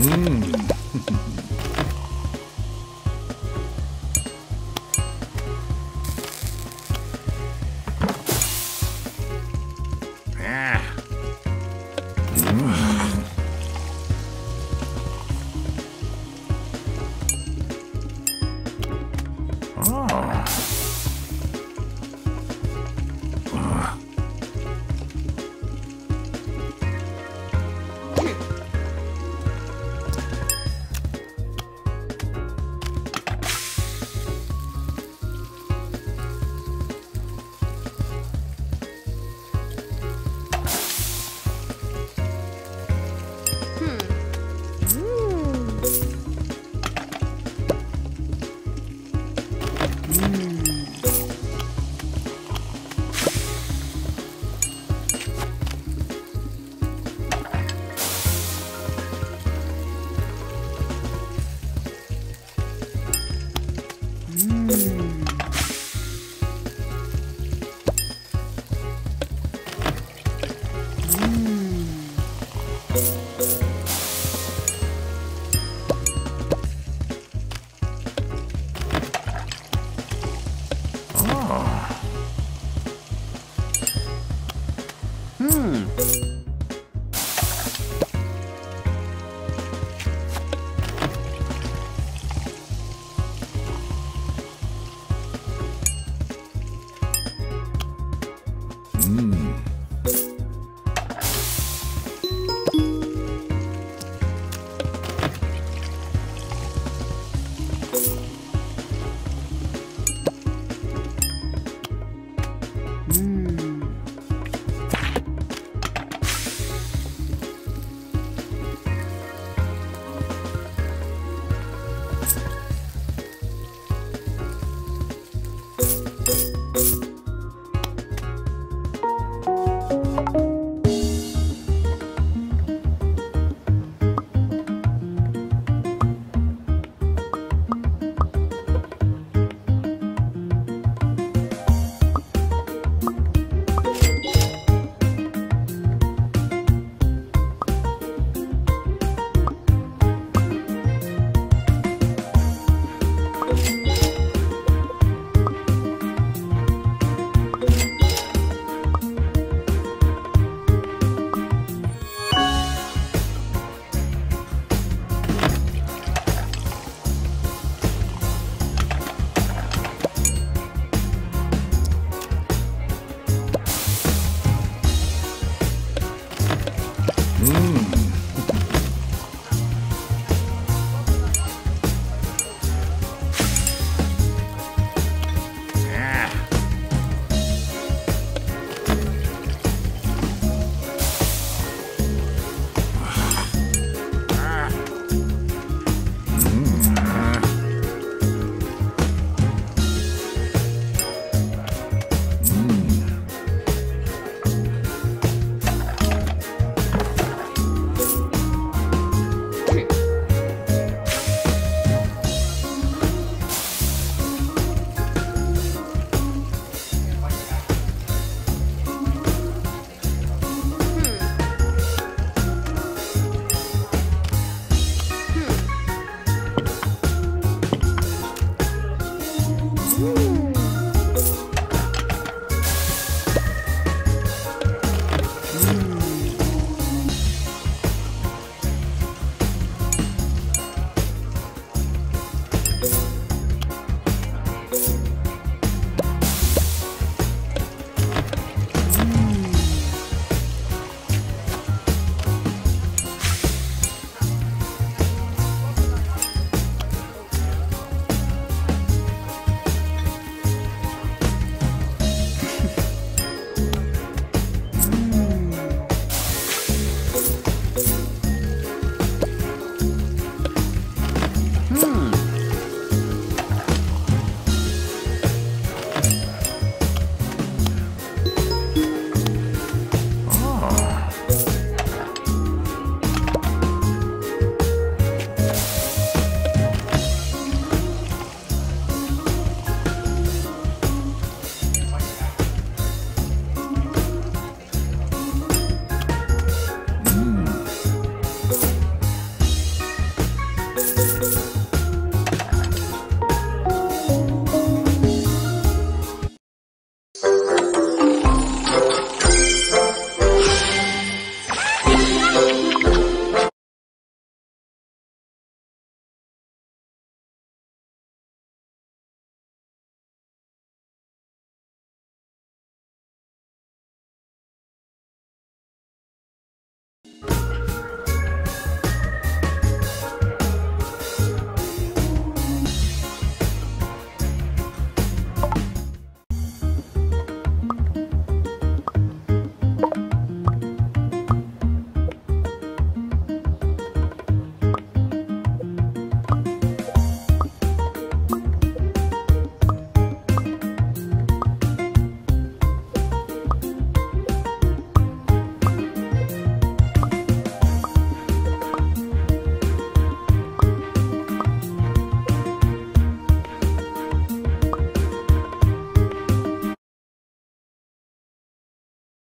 Hum. 嗯。